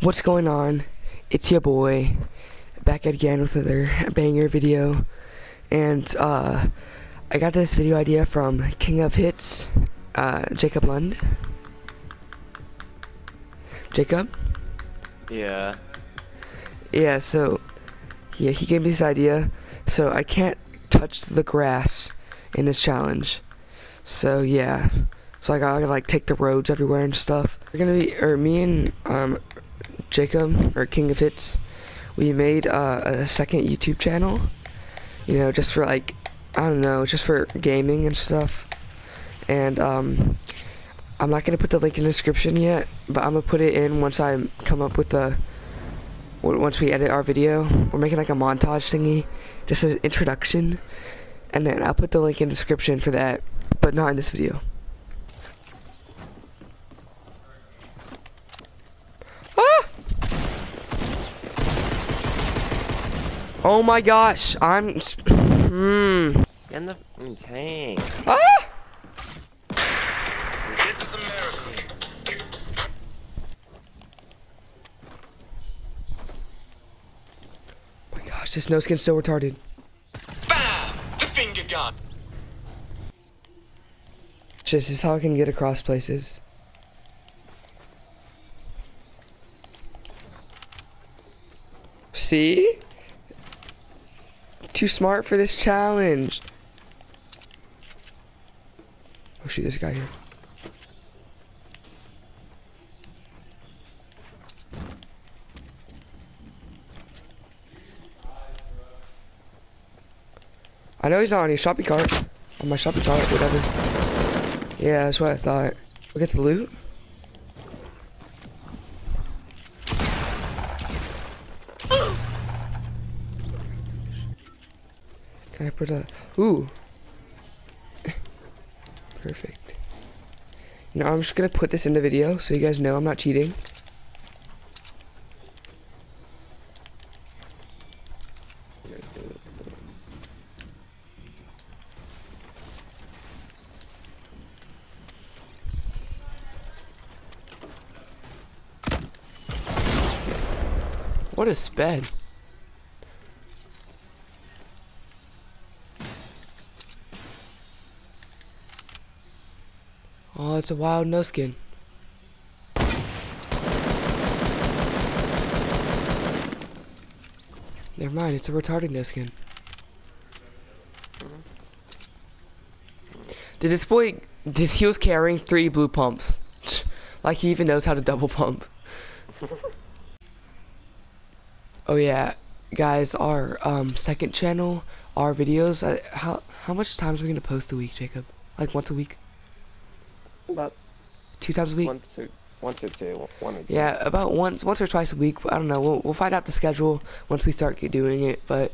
What's going on? It's your boy, back at again with another banger video, and uh, I got this video idea from King of Hits, uh, Jacob Lund. Jacob? Yeah. Yeah, so, yeah, he gave me this idea, so I can't touch the grass in this challenge. So, yeah. So I gotta like take the roads everywhere and stuff. We're gonna be, or me and um, Jacob or King of Hits, we made uh, a second YouTube channel. You know, just for like, I don't know, just for gaming and stuff. And um, I'm not gonna put the link in the description yet, but I'm gonna put it in once I come up with the. Once we edit our video, we're making like a montage thingy, just an introduction, and then I'll put the link in the description for that, but not in this video. Oh my gosh, I'm. Hmm. Get in the tank. Ah! This is America. Oh my gosh, this no skin's so retarded. Bam! The finger gun. Just is how I can get across places. See? Too smart for this challenge. Oh shoot, there's a guy here. I know he's not on your shopping cart. On my shopping cart, whatever. Yeah, that's what I thought. We'll get the loot. Can I put a... Ooh. Perfect. You know, I'm just gonna put this in the video so you guys know I'm not cheating. What a sped. Oh, it's a wild no skin. Never mind, it's a retarded no skin. Did this boy, did he was carrying three blue pumps. like he even knows how to double pump. oh yeah, guys, our um, second channel, our videos, uh, how, how much times are we gonna post a week, Jacob? Like once a week? About Two times a week? one to one to two, one or two. Yeah, about once, once or twice a week. I don't know. We'll we'll find out the schedule once we start doing it. But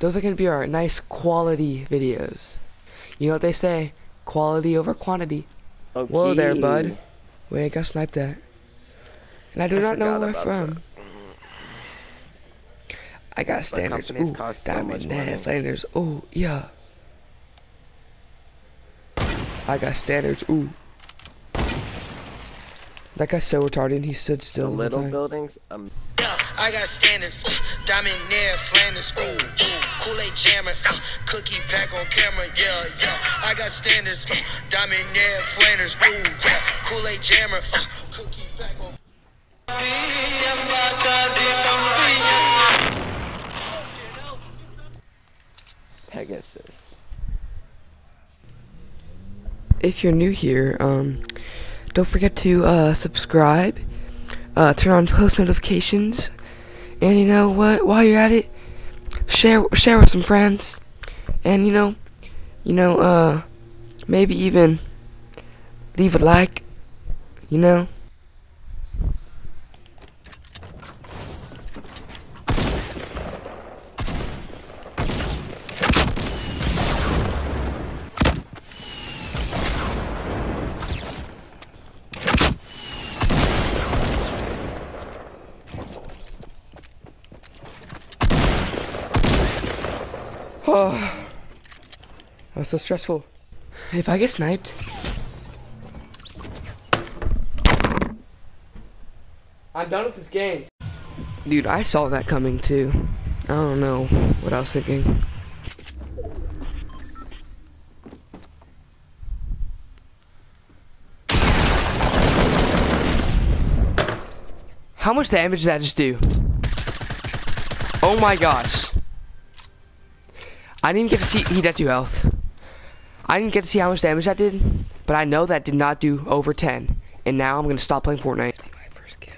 those are gonna be our nice quality videos. You know what they say? Quality over quantity. Okay. Whoa there, bud. Wait, I got sniped at. And I do I not know where from. I got standards. Ooh, so diamond much net. Ooh, yeah. I got standards. Ooh. That guy's so retarded. He stood still the whole little time. buildings. Um, Yeah, I got standards. Diamond Nair Flanders. Ooh, ooh. Kool-Aid jammer. Uh, cookie pack on camera. Yeah, yeah. I got standards. Uh, Diamond Nair Flanders. Ooh, yeah. Kool-Aid jammer. Uh, cookie pack on. Pegasus. if you're new here, um, don't forget to uh, subscribe, uh, turn on post notifications, and you know what? While you're at it, share share with some friends, and you know, you know, uh, maybe even leave a like, you know. Oh, that was so stressful. If I get sniped, I'm done with this game. Dude, I saw that coming too. I don't know what I was thinking. How much damage did that just do? Oh my gosh. I didn't get to see he had 2 health. I didn't get to see how much damage that did, but I know that did not do over 10. And now I'm gonna stop playing Fortnite. My first kill.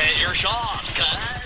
Hit your shot, guys.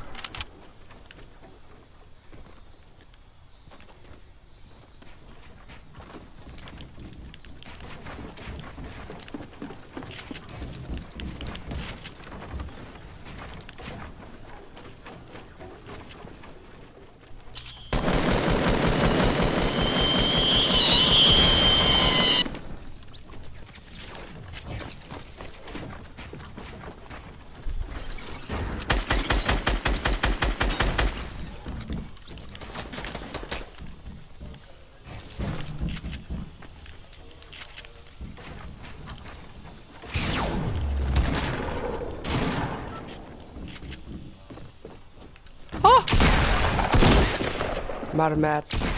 Of mats.